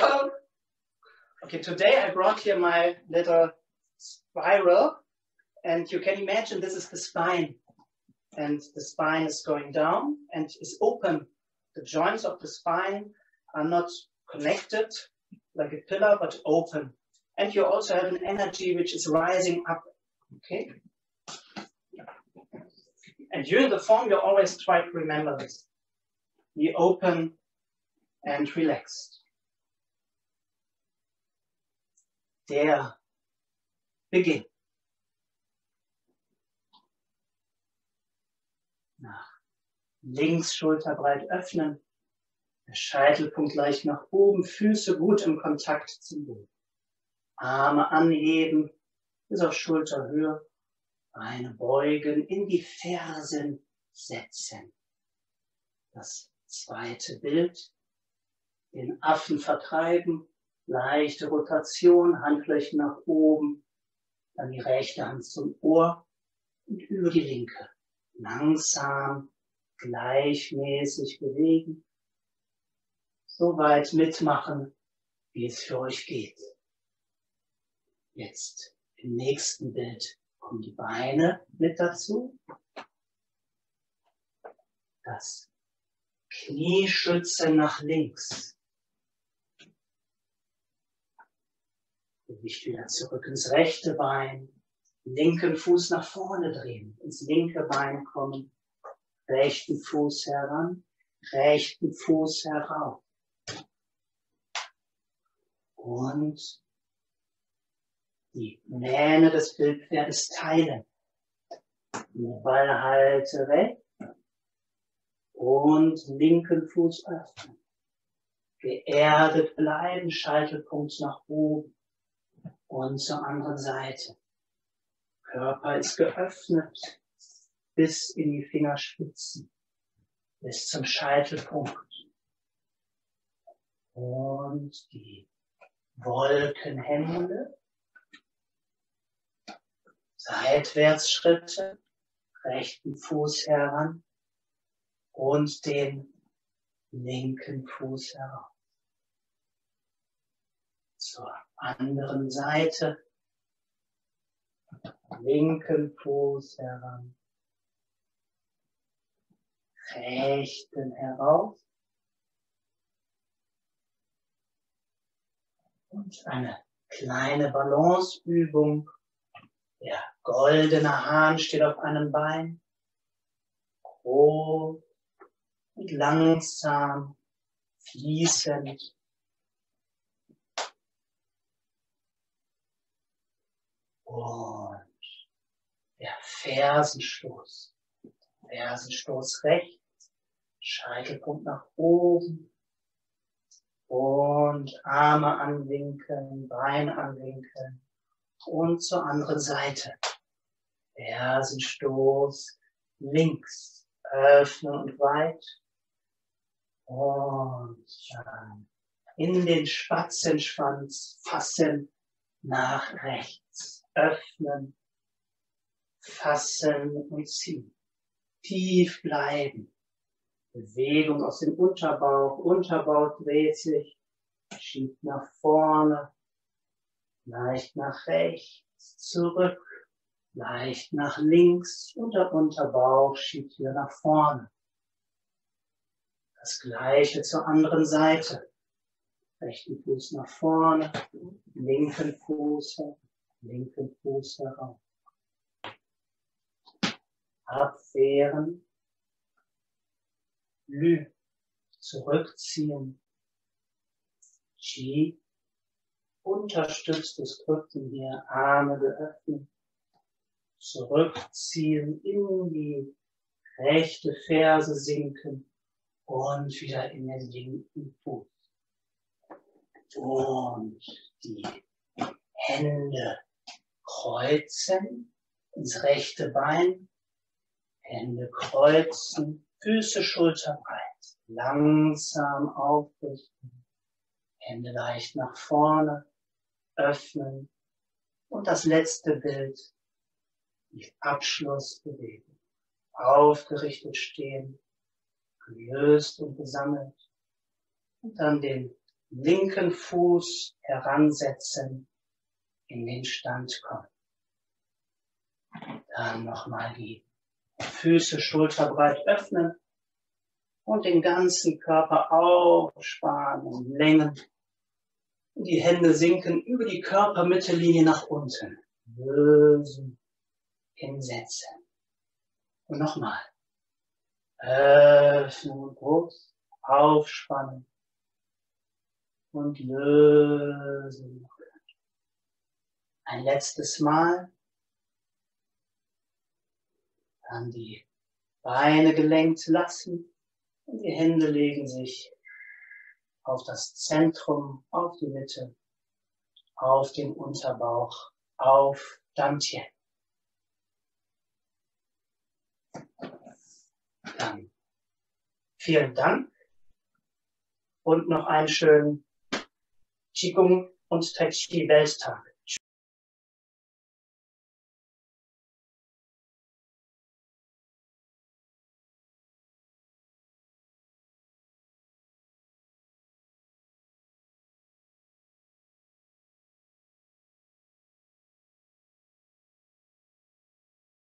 welcome. Okay, today I brought here my little spiral, and you can imagine this is the spine. And the spine is going down and is open. The joints of the spine are not connected like a pillar, but open. And you also have an energy which is rising up. Okay? And during the form, you always try to remember this. Be open and relaxed. Der Beginn. Nach links schulterbreit öffnen. Der Scheitelpunkt leicht nach oben, Füße gut im Kontakt zum Boden. Arme anheben bis auf Schulterhöhe. Beine beugen, in die Fersen setzen. Das zweite Bild. Den Affen vertreiben. Leichte Rotation, Handflächen nach oben. Dann die rechte Hand zum Ohr und über die linke. Langsam, gleichmäßig bewegen. So weit mitmachen, wie es für euch geht. Jetzt im nächsten Bild kommen die Beine mit dazu. Das Knieschütze nach links. Gewicht wieder zurück ins rechte Bein. Linken Fuß nach vorne drehen, ins linke Bein kommen. Rechten Fuß heran, rechten Fuß herauf. Und die Mähne des Wildpferdes teilen. Den Ball halte weg und linken Fuß öffnen. Geerdet bleiben, Scheitelpunkt nach oben und zur anderen Seite. Körper ist geöffnet bis in die Fingerspitzen, bis zum Scheitelpunkt. Und die Wolkenhände Seitwärtsschritte, rechten Fuß heran und den linken Fuß heraus. Zur anderen Seite, linken Fuß heran, rechten heraus und eine kleine Balanceübung der goldene Hahn steht auf einem Bein. Groß und langsam, fließend. Und der Fersenstoß. Fersenstoß rechts, Scheitelpunkt nach oben. Und Arme anwinkeln, Beine anwinkeln und zur anderen Seite. Fersenstoß links, öffnen und weit. Und dann in den Spatzenschwanz fassen nach rechts. Öffnen, fassen und ziehen. Tief bleiben. Bewegung aus dem Unterbauch. Unterbauch dreht sich, schiebt nach vorne, leicht nach rechts, zurück, leicht nach links und der Unterbauch schiebt wieder nach vorne. Das gleiche zur anderen Seite. Rechten Fuß nach vorne, linken Fuß, linken Fuß heraus. Abwehren, Lü, zurückziehen, Chi, unterstütztes Krücken hier, Arme geöffnet, zurückziehen, in die rechte Ferse sinken. Und wieder in den linken Fuß. Und die Hände kreuzen ins rechte Bein, Hände kreuzen, Füße schulterbreit, langsam aufrichten, Hände leicht nach vorne, öffnen. Und das letzte Bild, die Abschlussbewegung. Aufgerichtet stehen, gelöst und gesammelt. Und dann den linken Fuß heransetzen, in den Stand kommen. Dann nochmal die Füße schulterbreit öffnen und den ganzen Körper aufspannen, längen. Und die Hände sinken über die Körpermittellinie nach unten. Lösen, hinsetzen. Und nochmal. Öffnen, Brust, aufspannen und lösen. Ein letztes Mal. Dann die Beine gelenkt lassen und die Hände legen sich auf das Zentrum, auf die Mitte, auf den Unterbauch, auf Dantien. Dann vielen Dank und noch einen schönen Qigong und Tai Chi Welttag.